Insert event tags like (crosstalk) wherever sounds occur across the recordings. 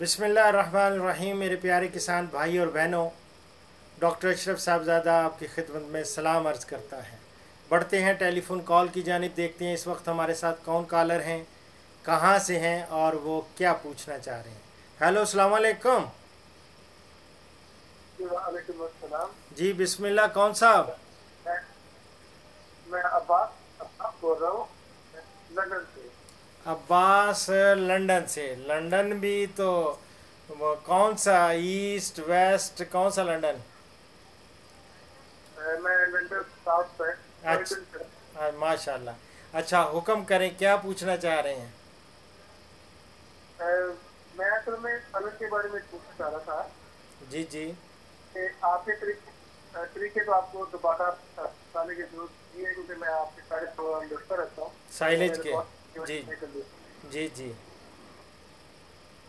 بسم اللہ الرحمن الرحیم میرے پیارے کسان بھائی اور بہنوں ڈاکٹر اشرف صاحبزادہ آپ کی خدمت میں سلام عرض کرتا ہے۔ بڑھتے ہیں ٹیلی فون کال کی جانب دیکھتے ہیں اس وقت ہمارے ساتھ کون کالر ہیں کہاں سے ہیں اور وہ کیا پوچھنا چاہ رہے ہیں۔ ہیلو السلام علیکم۔ جی وعلیکم السلام۔ جی بسم اللہ کون صاحب؟ میں میں عباس عباس بول رہا ہوں۔ لندن سے۔ عباس لنڈن سے۔ لنڈن بھی تو کون سا ایسٹ ویسٹ کون سا لنڈن؟ اچھا۔ ماشاء اللہ اچھا۔ حکم کریں کیا پوچھنا چاہ رہے ہیں؟ اے، میں اصل میں فلن کے بارے میں پوچھنا چاہ رہا تھا۔ جی جی۔ آپ کے طریقے تو آپ کو دوبارہ بتانے کی ضرورت نہیں ہے کیونکہ میں آپ کے سارے پروگرام دیکھتا رہتا ہوں۔ سائلج کے۔ جی۔ جی جی۔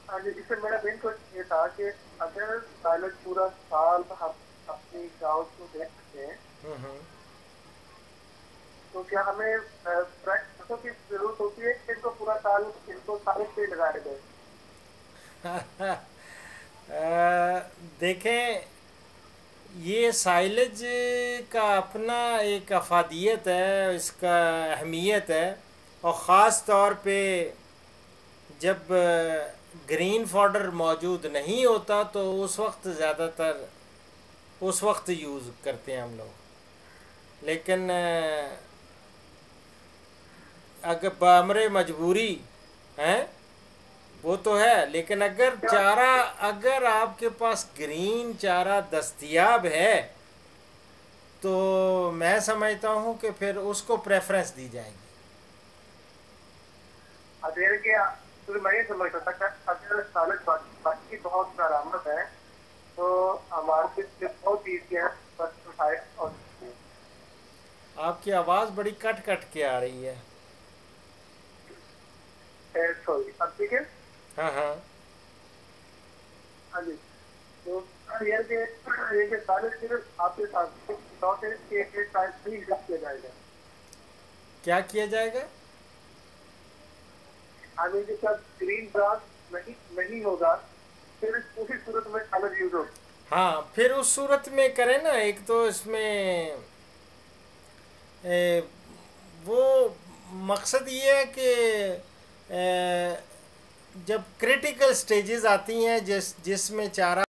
ہاں جی اس سے میرا مین کوشچن یہ تھا کہ اگر سائلج پورا سال ہم اپنی گاؤں کو دیکھ سکتے ہیں تو کیا ہمیں پریکٹسوں کی ضرورت ہوتی ہے کہ ان کو پورا سال ان کو سائلج پہ لگانے دیں (laughs) آ، دیکھیں یہ سائلج کا اپنا ایک افادیت ہے اس کا اہمیت ہے۔ اور خاص طور پہ جب گرین فاڈر موجود نہیں ہوتا تو اس وقت زیادہ تر اس وقت یوز کرتے ہیں ہم لوگ۔ لیکن، اگر بامر مجبوری، ہیں؟ وہ تو ہے، لیکن اگر چارہ، اگر آپ کے پاس گرین چارہ دستیاب ہے، تو میں سمجھتا ہوں کہ پھر اس کو پریفرنس دی جائے گی۔ اگر کہ پھر میں یہ سمجھتا تھا کہ اگر سالج باقی بہت کرامت ہے۔ تو ہمارے بہت ایزی ہے بس اور آپ کی آواز بڑی کٹ کٹ کے آ رہی ہے۔ سوری اب ٹھیک ہے؟ ہاں ہاں۔ ہاں جی۔ تو یہ کہ یہ کہ سالج صرف آپ کے ساتھ ڈاٹ کے ایک ٹائپ نہیں کیا جائے گا؟ کیا کیا جائے گا؟ آنے کے ساتھ گرین برانچ نہیں نہیں ہوگا۔ صرف اسی صورت میں سالج یوز ہوگا۔ ہاں پھر اس صورت میں کریں نا، ایک تو اس میں وہ مقصد یہ ہے کہ جب کریٹیکل سٹیجز آتی ہیں، جس جس میں چارہ